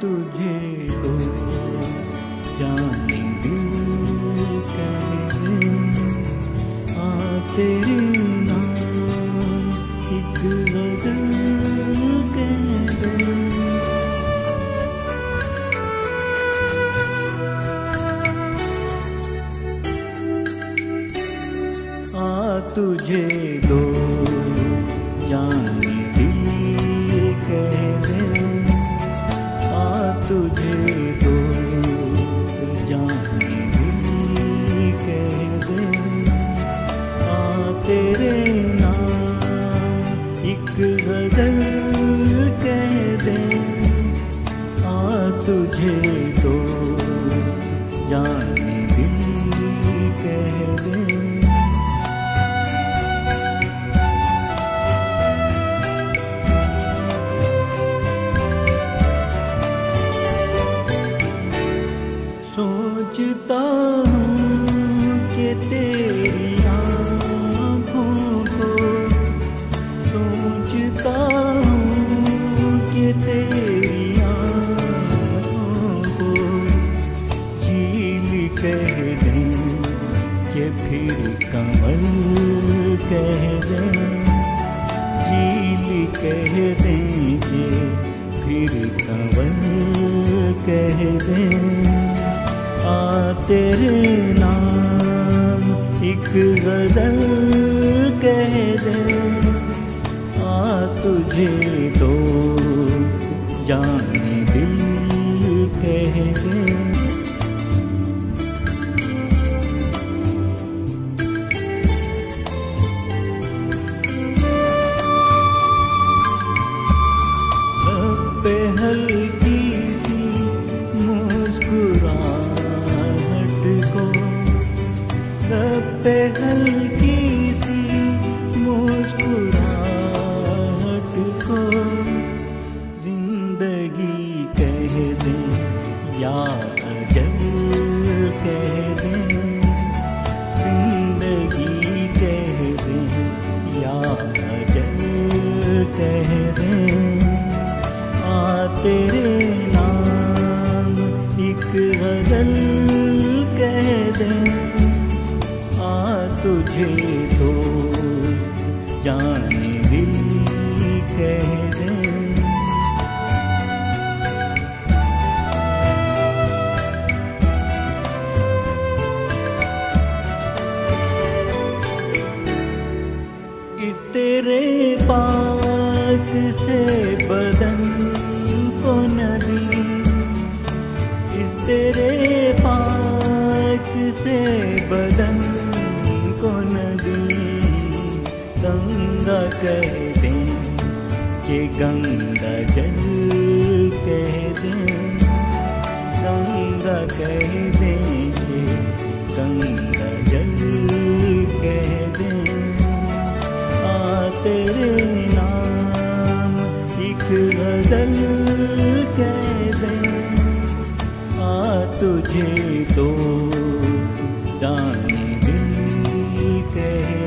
तुझे तो जान तुझे दो जान दिल कह दे। आ तुझे दो जाने दिल कह दे। आ तेरे गज़ल कह दे। आ तुझे दो जाने दिल कह दे। सोचता कि फिर कमल कह दें, झील कह दें कि फिर कमल कह दें। आ तेरे नाम एक गज़ल कह दे, आ तुझे दोस्त जाने दिल कह दे। पे हल्की सी मुस्कुराहट को ज़िंदगी कह दे या अजल कह दे। ज़िंदगी कह दे या अजल कह दे। आ तेरे नाम एक गज़ल तुझे दोस्त जाने दिल कह दे। इस तेरे पाक से बदन को नदी इस तेरे पाक से बदन गंगा कह दे कि गंगा जल कह दे गंगा कह दे कि गंगा जल कह दे आ तेरे नाम एक गज़ल कह दे आ तुझे दोस्त जाने दिल कह